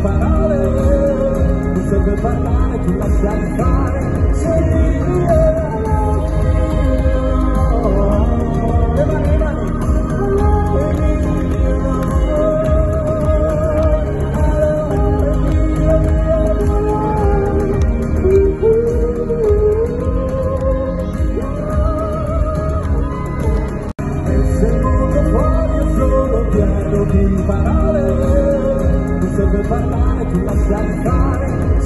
parole, non serve parlare, tu lasciali fare, sei parole, serve parlare, tu lasciali fare,